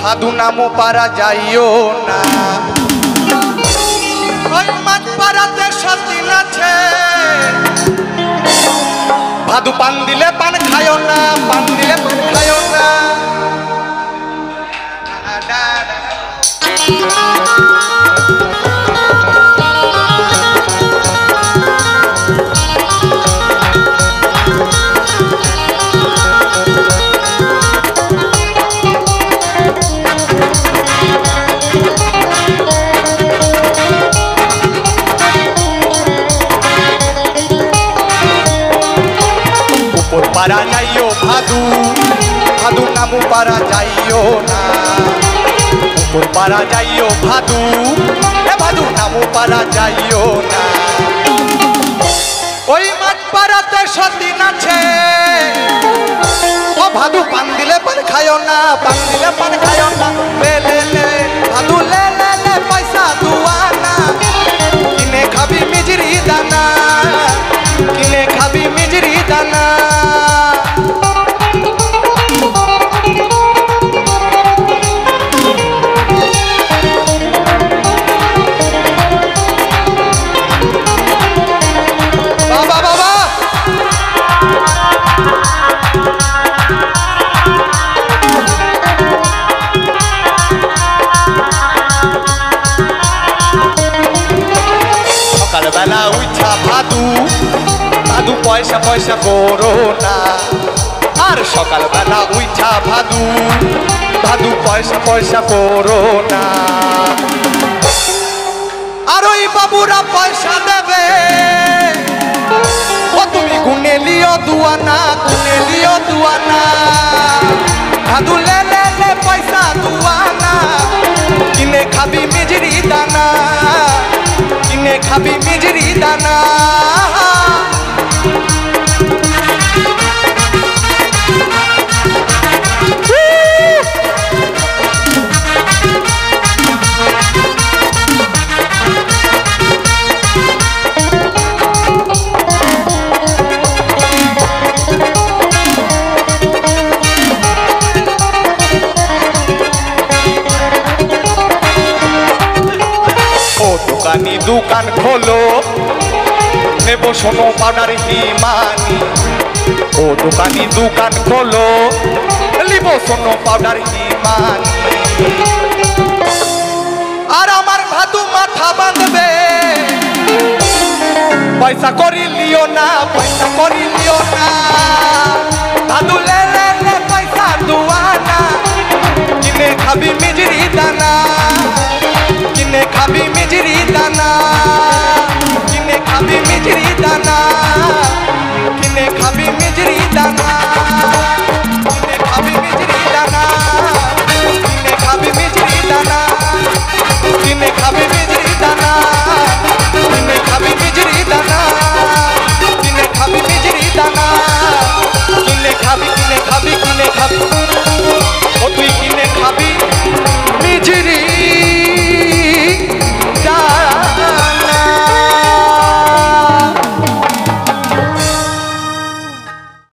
ভাদু। নামও পারা যাইও না। আছে। ভাদু পান দিলে পান খায়ও না, পান দিলে পান খায়ও না। পারা যাইও ভাদু। ভাদু নামু পারা যাইও না। উপর পারা যাইও, ভাদু। এ ভাদু নামু পারা যাইও না। ওই মাঠ পাড়াতে সতীন আছে ও ভাদু পান দিলে পান খায় না, পান দিলে পান খায় না। সকালবেলা উঠা ভাদু ভাদু পয়সা পয়সা করো না। আর সকালবেলা উঠা ভাদু ভাদু পয়সা পয়সা করো না। আর ওই বাবুরা পয়সা দেবে। ও তুমি গুনে লিও দুয়ানা, গুনে লিও দুয়ানা। ভাদু লে লে পয়সা দুয়ানা। কিনে খাবি মিজরি দানা, কিনে খাবি মিজরি ও দোকানি খোলো। নেব সোনো পাউডার হিমানি। ও দোকানি দোকান খোলো। নিব সোনো পাউডার হিমানি। আর আমার ভাদু মাথা বাঁধবে। পয়সা করি লিও না, পয়সা করি লিও না। ভাদু লে পয়সা দুয়ানা কিনে খাবি মিজরি দানা। কিনে খাবি